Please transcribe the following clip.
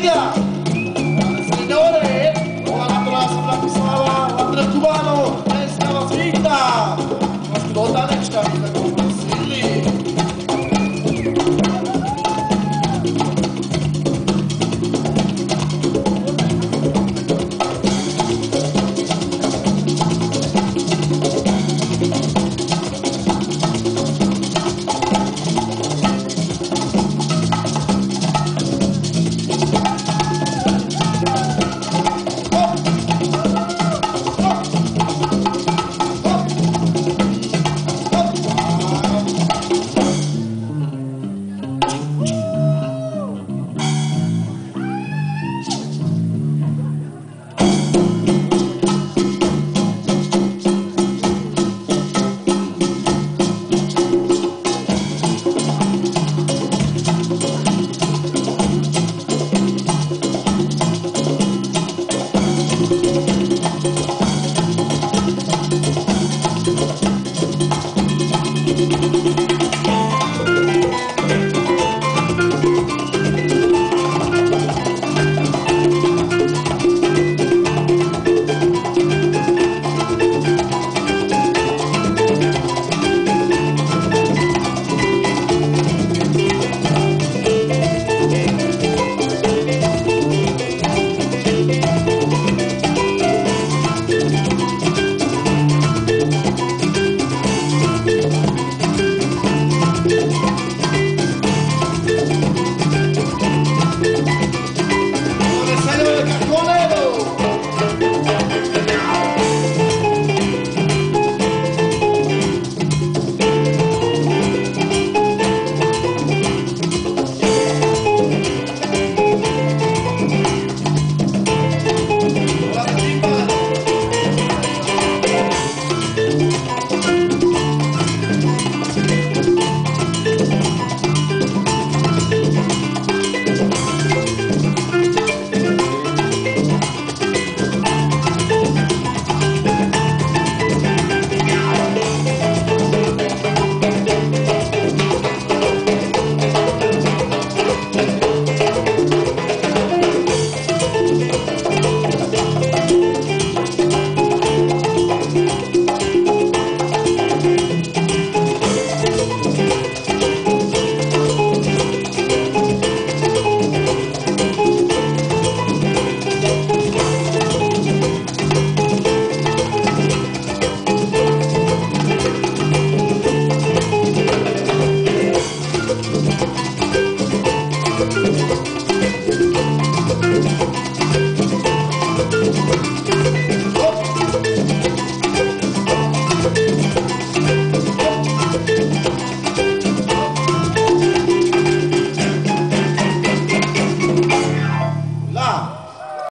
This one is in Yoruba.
兄弟。Thank you.